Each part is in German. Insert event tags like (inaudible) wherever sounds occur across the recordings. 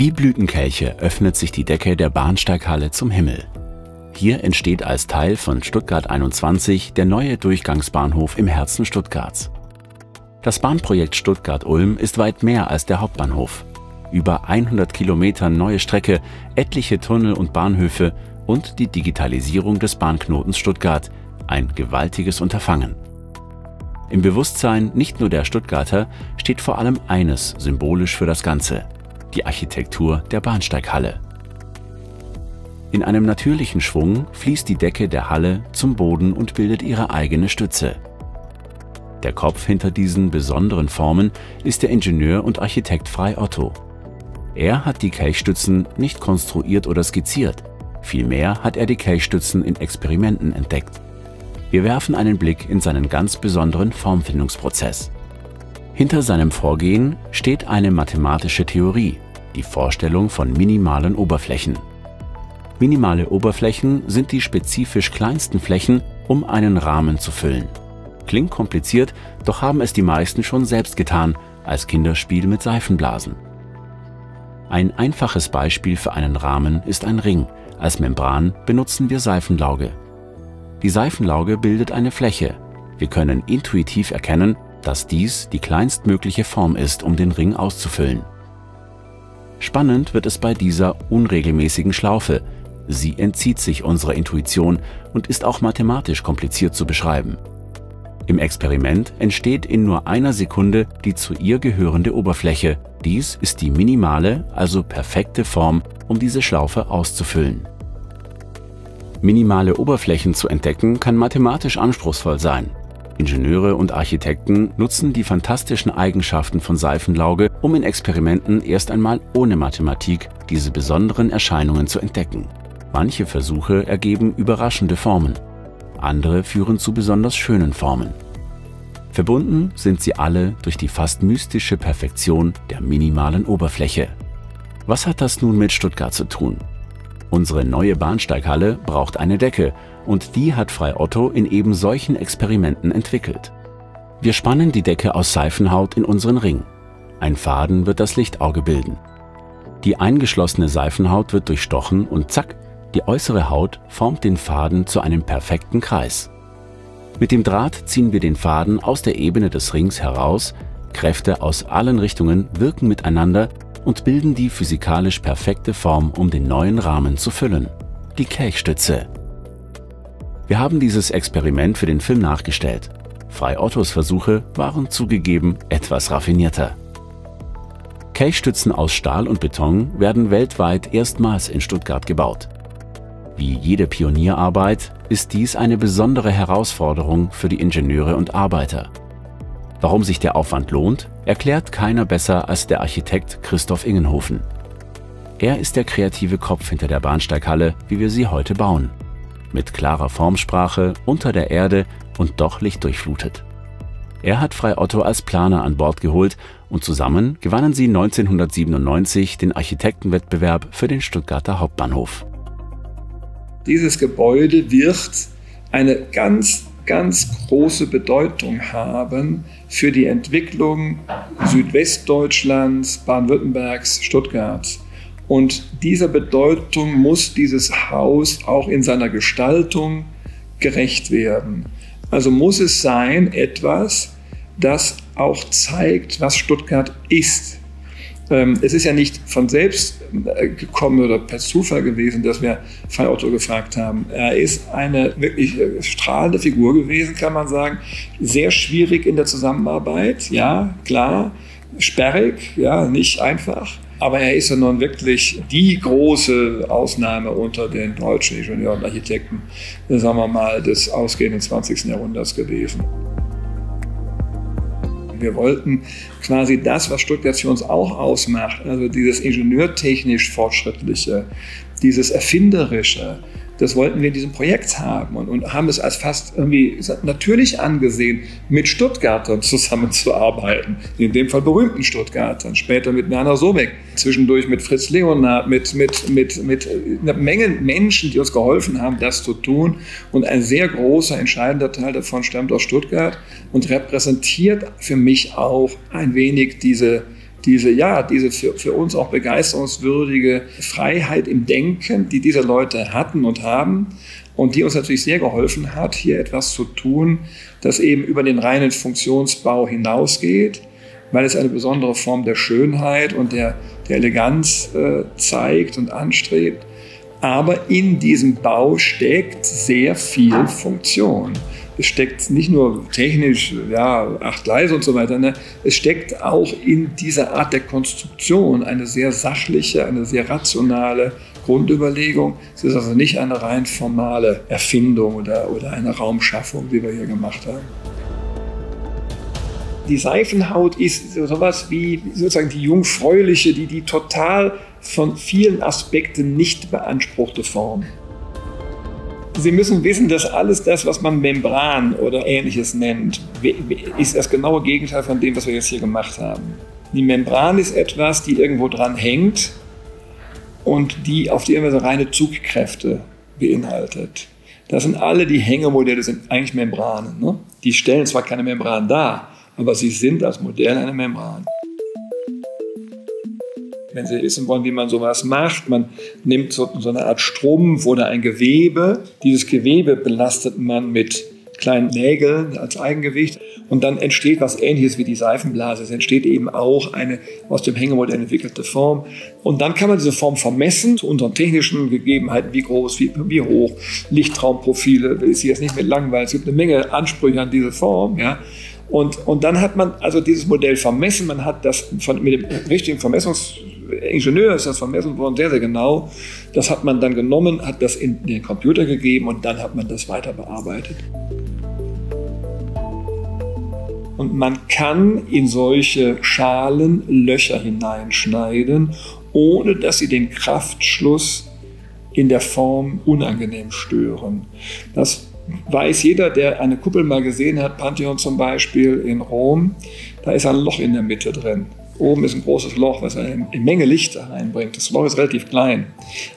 Wie Blütenkelche öffnet sich die Decke der Bahnsteighalle zum Himmel. Hier entsteht als Teil von Stuttgart 21 der neue Durchgangsbahnhof im Herzen Stuttgarts. Das Bahnprojekt Stuttgart-Ulm ist weit mehr als der Hauptbahnhof. Über 100 Kilometer neue Strecke, etliche Tunnel und Bahnhöfe und die Digitalisierung des Bahnknotens Stuttgart. Ein gewaltiges Unterfangen. Im Bewusstsein nicht nur der Stuttgarter steht vor allem eines symbolisch für das Ganze, die Architektur der Bahnsteighalle. In einem natürlichen Schwung fließt die Decke der Halle zum Boden und bildet ihre eigene Stütze. Der Kopf hinter diesen besonderen Formen ist der Ingenieur und Architekt Frei Otto. Er hat die Kelchstützen nicht konstruiert oder skizziert, vielmehr hat er die Kelchstützen in Experimenten entdeckt. Wir werfen einen Blick in seinen ganz besonderen Formfindungsprozess. Hinter seinem Vorgehen steht eine mathematische Theorie, die Vorstellung von minimalen Oberflächen. Minimale Oberflächen sind die spezifisch kleinsten Flächen, um einen Rahmen zu füllen. Klingt kompliziert, doch haben es die meisten schon selbst getan, als Kinderspiel mit Seifenblasen. Ein einfaches Beispiel für einen Rahmen ist ein Ring. Als Membran benutzen wir Seifenlauge. Die Seifenlauge bildet eine Fläche. Wir können intuitiv erkennen, dass dies die kleinstmögliche Form ist, um den Ring auszufüllen. Spannend wird es bei dieser unregelmäßigen Schlaufe. Sie entzieht sich unserer Intuition und ist auch mathematisch kompliziert zu beschreiben. Im Experiment entsteht in nur einer Sekunde die zu ihr gehörende Oberfläche. Dies ist die minimale, also perfekte Form, um diese Schlaufe auszufüllen. Minimale Oberflächen zu entdecken kann mathematisch anspruchsvoll sein. Ingenieure und Architekten nutzen die fantastischen Eigenschaften von Seifenlauge, um in Experimenten erst einmal ohne Mathematik diese besonderen Erscheinungen zu entdecken. Manche Versuche ergeben überraschende Formen, andere führen zu besonders schönen Formen. Verbunden sind sie alle durch die fast mystische Perfektion der minimalen Oberfläche. Was hat das nun mit Stuttgart zu tun? Unsere neue Bahnsteighalle braucht eine Decke und die hat Frei Otto in eben solchen Experimenten entwickelt. Wir spannen die Decke aus Seifenhaut in unseren Ring. Ein Faden wird das Lichtauge bilden. Die eingeschlossene Seifenhaut wird durchstochen und zack, die äußere Haut formt den Faden zu einem perfekten Kreis. Mit dem Draht ziehen wir den Faden aus der Ebene des Rings heraus, Kräfte aus allen Richtungen wirken miteinander und bilden die physikalisch perfekte Form, um den neuen Rahmen zu füllen. Die Kelchstütze. Wir haben dieses Experiment für den Film nachgestellt. Frei Ottos Versuche waren zugegeben etwas raffinierter. Kelchstützen aus Stahl und Beton werden weltweit erstmals in Stuttgart gebaut. Wie jede Pionierarbeit ist dies eine besondere Herausforderung für die Ingenieure und Arbeiter. Warum sich der Aufwand lohnt, erklärt keiner besser als der Architekt Christoph Ingenhofen. Er ist der kreative Kopf hinter der Bahnsteighalle, wie wir sie heute bauen. Mit klarer Formsprache, unter der Erde und doch lichtdurchflutet. Er hat Frei Otto als Planer an Bord geholt und zusammen gewannen sie 1997 den Architektenwettbewerb für den Stuttgarter Hauptbahnhof. Dieses Gebäude wird eine ganz ganz große Bedeutung haben für die Entwicklung Südwestdeutschlands, Baden-Württembergs, Stuttgarts. Und dieser Bedeutung muss dieses Haus auch in seiner Gestaltung gerecht werden. Also muss es sein etwas, das auch zeigt, was Stuttgart ist. Ähm, es ist ja nicht von selbst äh, gekommen oder per Zufall gewesen, dass wir Fall Otto gefragt haben. Er ist eine wirklich äh, strahlende Figur gewesen, kann man sagen. Sehr schwierig in der Zusammenarbeit, ja, klar. Sperrig, ja, nicht einfach. Aber er ist ja nun wirklich die große Ausnahme unter den deutschen Ingenieuren und Architekten, sagen wir mal, des ausgehenden 20. Jahrhunderts gewesen. Wir wollten quasi das, was Stuttgart für uns auch ausmacht, also dieses ingenieurtechnisch Fortschrittliche, dieses Erfinderische, das wollten wir in diesem Projekt haben und, und haben es als fast irgendwie natürlich angesehen, mit Stuttgartern (laughs) zusammenzuarbeiten. In dem Fall berühmten Stuttgartern, später mit Werner Sobeck, zwischendurch mit Fritz Leonard, mit, mit, mit, mit einer Menge Menschen, die uns geholfen haben, das zu tun. Und ein sehr großer, entscheidender Teil davon stammt aus Stuttgart und repräsentiert für mich auch ein wenig diese diese, ja, diese für, für uns auch begeisterungswürdige Freiheit im Denken, die diese Leute hatten und haben und die uns natürlich sehr geholfen hat, hier etwas zu tun, das eben über den reinen Funktionsbau hinausgeht, weil es eine besondere Form der Schönheit und der, der Eleganz äh, zeigt und anstrebt. Aber in diesem Bau steckt sehr viel Funktion es steckt nicht nur technisch, ja, acht Gleise und so weiter, ne? es steckt auch in dieser Art der Konstruktion eine sehr sachliche, eine sehr rationale Grundüberlegung. Es ist also nicht eine rein formale Erfindung oder, oder eine Raumschaffung, die wir hier gemacht haben. Die Seifenhaut ist sowas wie sozusagen die jungfräuliche, die, die total von vielen Aspekten nicht beanspruchte Form. Sie müssen wissen, dass alles das, was man Membran oder ähnliches nennt, ist das genaue Gegenteil von dem, was wir jetzt hier gemacht haben. Die Membran ist etwas, die irgendwo dran hängt und die auf die irgendwelche reine Zugkräfte beinhaltet. Das sind alle die Hängemodelle, sind eigentlich Membranen. Ne? Die stellen zwar keine Membran dar, aber sie sind als Modell eine Membran. Wenn Sie wissen wollen, wie man sowas macht, man nimmt so, so eine Art Strumpf oder ein Gewebe. Dieses Gewebe belastet man mit kleinen Nägeln als Eigengewicht und dann entsteht was ähnliches wie die Seifenblase. Es entsteht eben auch eine aus dem Hängemodell entwickelte Form. Und dann kann man diese Form vermessen zu unseren technischen Gegebenheiten, wie groß, wie, wie hoch, Lichtraumprofile, Sie jetzt nicht mit langweilen. Es gibt eine Menge Ansprüche an diese Form. Ja. Und, und dann hat man also dieses Modell vermessen, man hat das von, mit dem richtigen Vermessungs Ingenieur ist das vermessen worden, sehr, sehr genau. Das hat man dann genommen, hat das in den Computer gegeben und dann hat man das weiter bearbeitet. Und man kann in solche Schalen Löcher hineinschneiden, ohne dass sie den Kraftschluss in der Form unangenehm stören. Das weiß jeder, der eine Kuppel mal gesehen hat, Pantheon zum Beispiel in Rom, da ist ein Loch in der Mitte drin. Oben ist ein großes Loch, was eine Menge Licht reinbringt. Das Loch ist relativ klein.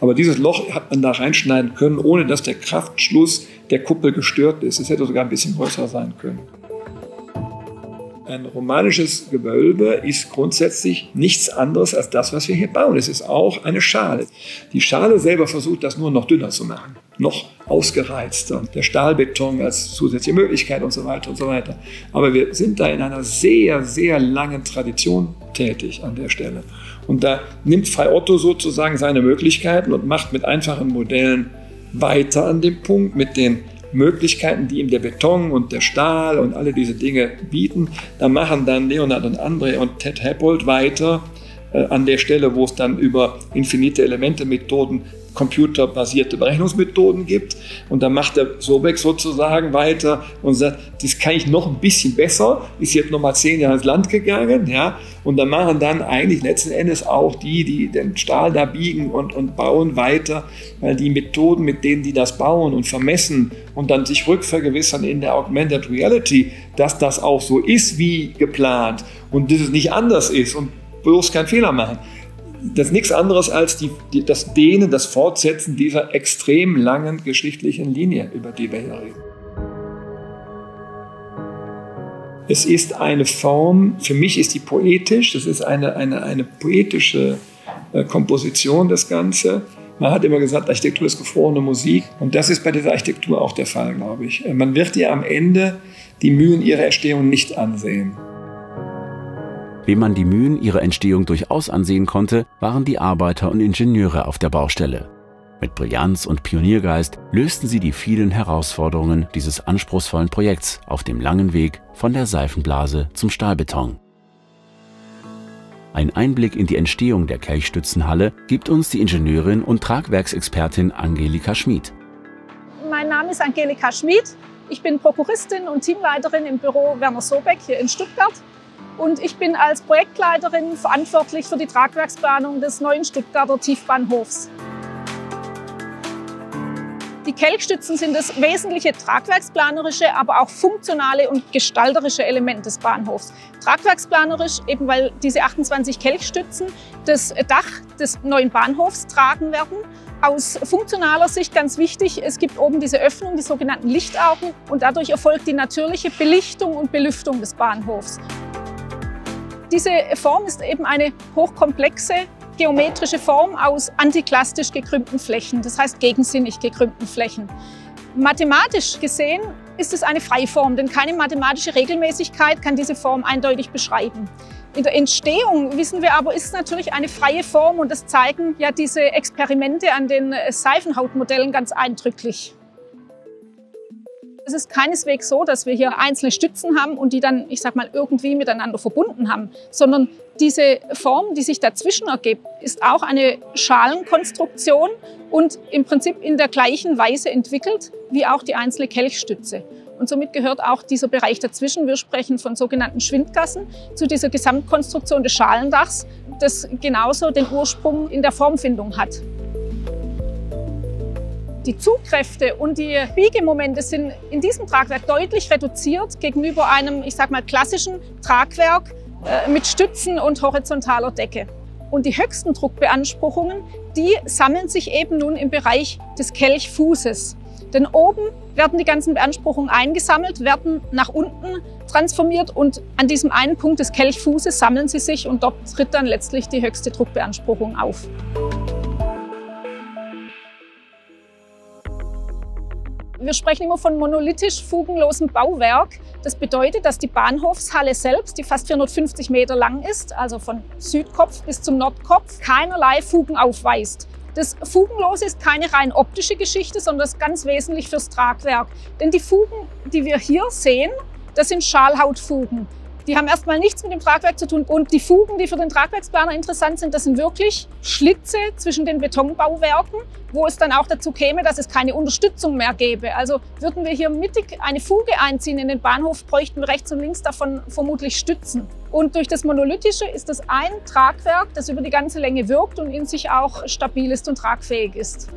Aber dieses Loch hat man da reinschneiden können, ohne dass der Kraftschluss der Kuppel gestört ist. Es hätte sogar ein bisschen größer sein können. Ein romanisches Gewölbe ist grundsätzlich nichts anderes als das, was wir hier bauen. Es ist auch eine Schale. Die Schale selber versucht, das nur noch dünner zu machen, noch ausgereizter. Der Stahlbeton als zusätzliche Möglichkeit und so weiter und so weiter. Aber wir sind da in einer sehr, sehr langen Tradition tätig an der Stelle. Und da nimmt Frei Otto sozusagen seine Möglichkeiten und macht mit einfachen Modellen weiter an dem Punkt, mit den Möglichkeiten, die ihm der Beton und der Stahl und alle diese Dinge bieten. Da machen dann Leonard und André und Ted Heppold weiter äh, an der Stelle, wo es dann über infinite Elemente Methoden computerbasierte Berechnungsmethoden gibt. Und dann macht der Sobeck sozusagen weiter und sagt, das kann ich noch ein bisschen besser, ist jetzt noch mal zehn Jahre ins Land gegangen, ja. Und dann machen dann eigentlich letzten Endes auch die, die den Stahl da biegen und, und bauen weiter, weil die Methoden, mit denen die das bauen und vermessen und dann sich rückvergewissern in der Augmented Reality, dass das auch so ist wie geplant und dass es nicht anders ist und bloß keinen Fehler machen das ist nichts anderes als die, die, das Dehnen, das Fortsetzen dieser extrem langen geschichtlichen Linie, über die wir hier reden. Es ist eine Form, für mich ist die poetisch, das ist eine, eine, eine poetische äh, Komposition, das Ganze. Man hat immer gesagt, Architektur ist gefrorene Musik und das ist bei dieser Architektur auch der Fall, glaube ich. Man wird ihr am Ende die Mühen ihrer Erstehung nicht ansehen. Wem man die Mühen ihrer Entstehung durchaus ansehen konnte, waren die Arbeiter und Ingenieure auf der Baustelle. Mit Brillanz und Pioniergeist lösten sie die vielen Herausforderungen dieses anspruchsvollen Projekts auf dem langen Weg von der Seifenblase zum Stahlbeton. Ein Einblick in die Entstehung der Kelchstützenhalle gibt uns die Ingenieurin und Tragwerksexpertin Angelika Schmid. Mein Name ist Angelika Schmid. Ich bin Prokuristin und Teamleiterin im Büro Werner Sobeck hier in Stuttgart und ich bin als Projektleiterin verantwortlich für die Tragwerksplanung des neuen Stuttgarter Tiefbahnhofs. Die Kelchstützen sind das wesentliche tragwerksplanerische, aber auch funktionale und gestalterische Element des Bahnhofs. Tragwerksplanerisch, eben weil diese 28 Kelchstützen das Dach des neuen Bahnhofs tragen werden. Aus funktionaler Sicht ganz wichtig, es gibt oben diese Öffnung, die sogenannten Lichtaugen, und dadurch erfolgt die natürliche Belichtung und Belüftung des Bahnhofs. Diese Form ist eben eine hochkomplexe geometrische Form aus antiklastisch gekrümmten Flächen, das heißt gegensinnig gekrümmten Flächen. Mathematisch gesehen ist es eine Freiform, denn keine mathematische Regelmäßigkeit kann diese Form eindeutig beschreiben. In der Entstehung, wissen wir aber, ist es natürlich eine freie Form und das zeigen ja diese Experimente an den Seifenhautmodellen ganz eindrücklich. Es ist keineswegs so, dass wir hier einzelne Stützen haben und die dann, ich sag mal, irgendwie miteinander verbunden haben, sondern diese Form, die sich dazwischen ergibt, ist auch eine Schalenkonstruktion und im Prinzip in der gleichen Weise entwickelt wie auch die einzelne Kelchstütze. Und somit gehört auch dieser Bereich dazwischen, wir sprechen von sogenannten Schwindgassen, zu dieser Gesamtkonstruktion des Schalendachs, das genauso den Ursprung in der Formfindung hat. Die Zugkräfte und die Biegemomente sind in diesem Tragwerk deutlich reduziert gegenüber einem, ich sag mal, klassischen Tragwerk äh, mit Stützen und horizontaler Decke. Und die höchsten Druckbeanspruchungen, die sammeln sich eben nun im Bereich des Kelchfußes. Denn oben werden die ganzen Beanspruchungen eingesammelt, werden nach unten transformiert und an diesem einen Punkt des Kelchfußes sammeln sie sich und dort tritt dann letztlich die höchste Druckbeanspruchung auf. Wir sprechen immer von monolithisch fugenlosem Bauwerk. Das bedeutet, dass die Bahnhofshalle selbst, die fast 450 Meter lang ist, also von Südkopf bis zum Nordkopf, keinerlei Fugen aufweist. Das Fugenlose ist keine rein optische Geschichte, sondern das ist ganz wesentlich fürs Tragwerk. Denn die Fugen, die wir hier sehen, das sind Schalhautfugen. Die haben erstmal nichts mit dem Tragwerk zu tun. Und die Fugen, die für den Tragwerksplaner interessant sind, das sind wirklich Schlitze zwischen den Betonbauwerken, wo es dann auch dazu käme, dass es keine Unterstützung mehr gäbe. Also würden wir hier mittig eine Fuge einziehen in den Bahnhof, bräuchten wir rechts und links davon vermutlich Stützen. Und durch das Monolithische ist das ein Tragwerk, das über die ganze Länge wirkt und in sich auch stabil ist und tragfähig ist.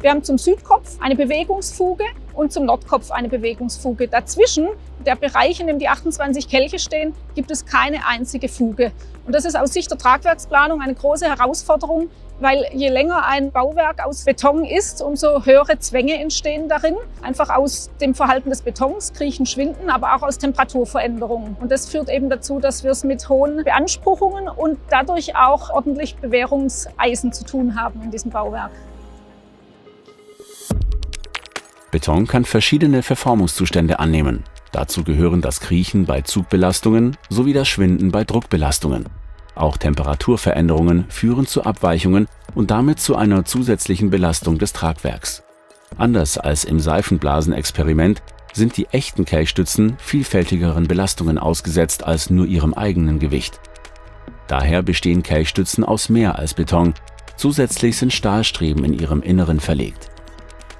Wir haben zum Südkopf eine Bewegungsfuge und zum Nordkopf eine Bewegungsfuge. Dazwischen, der Bereich, in dem die 28 Kelche stehen, gibt es keine einzige Fuge. Und das ist aus Sicht der Tragwerksplanung eine große Herausforderung, weil je länger ein Bauwerk aus Beton ist, umso höhere Zwänge entstehen darin. Einfach aus dem Verhalten des Betons, Kriechen, Schwinden, aber auch aus Temperaturveränderungen. Und das führt eben dazu, dass wir es mit hohen Beanspruchungen und dadurch auch ordentlich Bewährungseisen zu tun haben in diesem Bauwerk. Beton kann verschiedene Verformungszustände annehmen. Dazu gehören das Kriechen bei Zugbelastungen sowie das Schwinden bei Druckbelastungen. Auch Temperaturveränderungen führen zu Abweichungen und damit zu einer zusätzlichen Belastung des Tragwerks. Anders als im Seifenblasenexperiment sind die echten Kelchstützen vielfältigeren Belastungen ausgesetzt als nur ihrem eigenen Gewicht. Daher bestehen Kelchstützen aus mehr als Beton. Zusätzlich sind Stahlstreben in ihrem Inneren verlegt.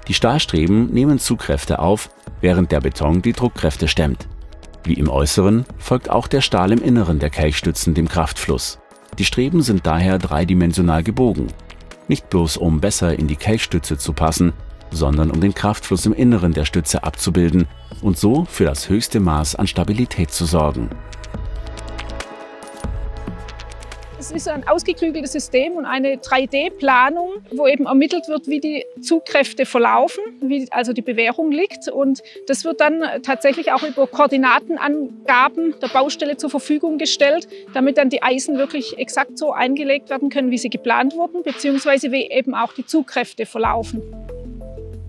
Die Stahlstreben nehmen Zugkräfte auf, während der Beton die Druckkräfte stemmt. Wie im Äußeren folgt auch der Stahl im Inneren der Kelchstützen dem Kraftfluss. Die Streben sind daher dreidimensional gebogen. Nicht bloß um besser in die Kelchstütze zu passen, sondern um den Kraftfluss im Inneren der Stütze abzubilden und so für das höchste Maß an Stabilität zu sorgen. Ist ein ausgeklügeltes System und eine 3D-Planung, wo eben ermittelt wird, wie die Zugkräfte verlaufen, wie also die Bewährung liegt. Und das wird dann tatsächlich auch über Koordinatenangaben der Baustelle zur Verfügung gestellt, damit dann die Eisen wirklich exakt so eingelegt werden können, wie sie geplant wurden, beziehungsweise wie eben auch die Zugkräfte verlaufen.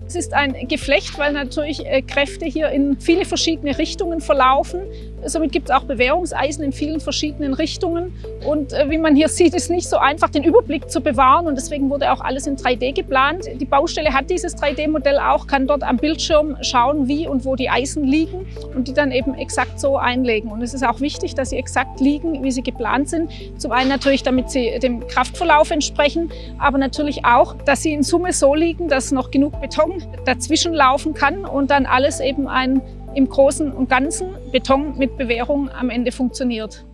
Es ist ein Geflecht, weil natürlich äh, Kräfte hier in viele verschiedene Richtungen verlaufen. Somit gibt es auch Bewährungseisen in vielen verschiedenen Richtungen. Und äh, wie man hier sieht, ist nicht so einfach, den Überblick zu bewahren. Und deswegen wurde auch alles in 3D geplant. Die Baustelle hat dieses 3D-Modell auch, kann dort am Bildschirm schauen, wie und wo die Eisen liegen und die dann eben exakt so einlegen. Und es ist auch wichtig, dass sie exakt liegen, wie sie geplant sind. Zum einen natürlich, damit sie dem Kraftverlauf entsprechen, aber natürlich auch, dass sie in Summe so liegen, dass noch genug Beton dazwischen laufen kann und dann alles eben ein im Großen und Ganzen Beton mit Bewährung am Ende funktioniert.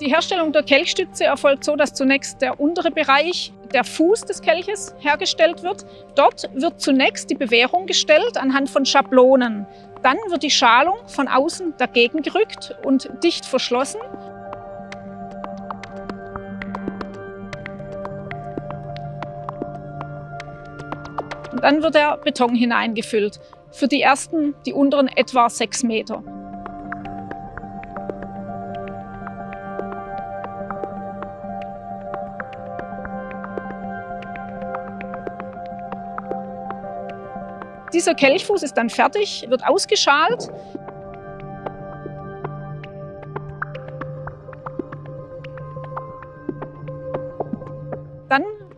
Die Herstellung der Kelchstütze erfolgt so, dass zunächst der untere Bereich, der Fuß des Kelches, hergestellt wird. Dort wird zunächst die Bewährung gestellt anhand von Schablonen. Dann wird die Schalung von außen dagegen gerückt und dicht verschlossen. Dann wird der Beton hineingefüllt. Für die ersten, die unteren, etwa sechs Meter. Dieser Kelchfuß ist dann fertig, wird ausgeschalt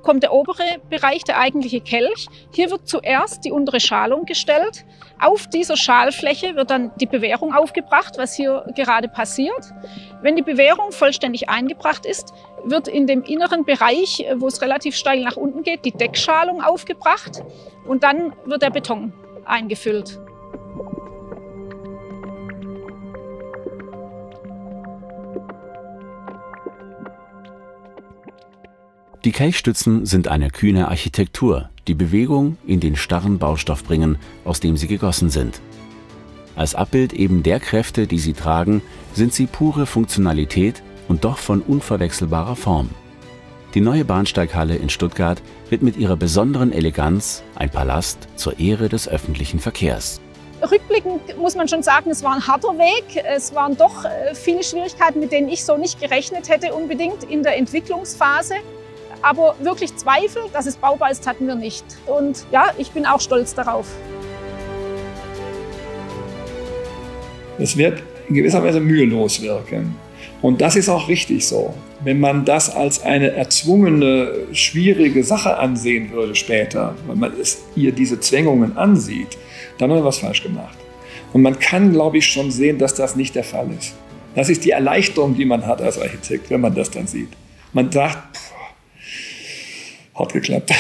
kommt der obere Bereich, der eigentliche Kelch. Hier wird zuerst die untere Schalung gestellt. Auf dieser Schalfläche wird dann die Bewehrung aufgebracht, was hier gerade passiert. Wenn die Bewehrung vollständig eingebracht ist, wird in dem inneren Bereich, wo es relativ steil nach unten geht, die Deckschalung aufgebracht und dann wird der Beton eingefüllt. Die Kelchstützen sind eine kühne Architektur, die Bewegung in den starren Baustoff bringen, aus dem sie gegossen sind. Als Abbild eben der Kräfte, die sie tragen, sind sie pure Funktionalität und doch von unverwechselbarer Form. Die neue Bahnsteighalle in Stuttgart wird mit ihrer besonderen Eleganz ein Palast zur Ehre des öffentlichen Verkehrs. Rückblickend muss man schon sagen, es war ein harter Weg. Es waren doch äh, viele Schwierigkeiten, mit denen ich so nicht gerechnet hätte unbedingt in der Entwicklungsphase. Aber wirklich Zweifel, dass es baubar ist, hatten wir nicht. Und ja, ich bin auch stolz darauf. Es wird in gewisser Weise mühelos wirken. Und das ist auch richtig so. Wenn man das als eine erzwungene, schwierige Sache ansehen würde später, wenn man es ihr diese Zwängungen ansieht, dann hat man was falsch gemacht. Und man kann, glaube ich, schon sehen, dass das nicht der Fall ist. Das ist die Erleichterung, die man hat als Architekt, wenn man das dann sieht. Man sagt, har fulgt.